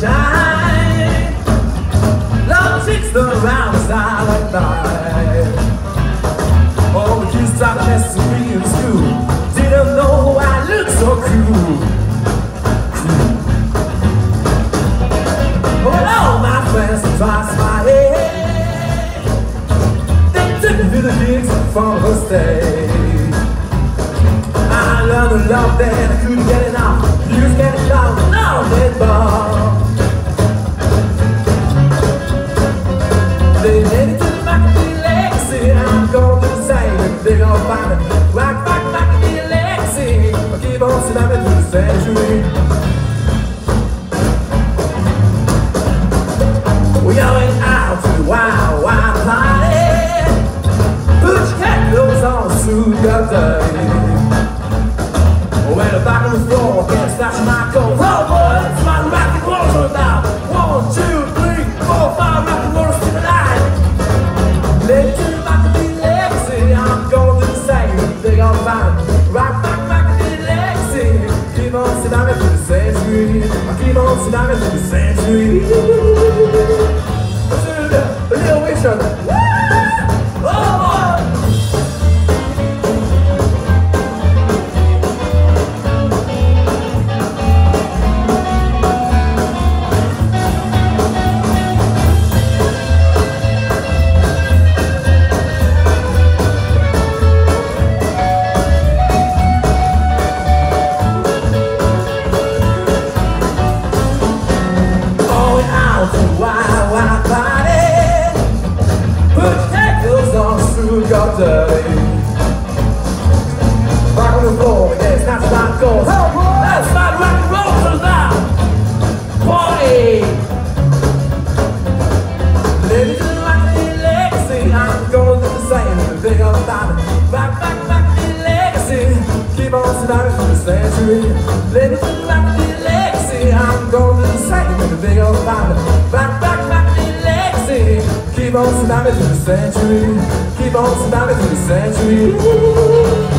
shine. Love takes the round side night. Oh, you stopped messing me in school. Didn't know I looked so cool. But all my friends twice my head. They took me to the gigs from her stage. I love the love that I couldn't get la. We're going out to the wild, wild party. Put your cat clothes on, suit up dirty. When the back of the floor can't my. qui vont se laver sous le sensuit, qui vont se laver sous le sensuit. Keep on tsunami through the century. Living like the legacy, I'm gonna do the same. Think about it. Back, back, back the legacy. Keep on tsunami through the century. Keep on tsunami through the century.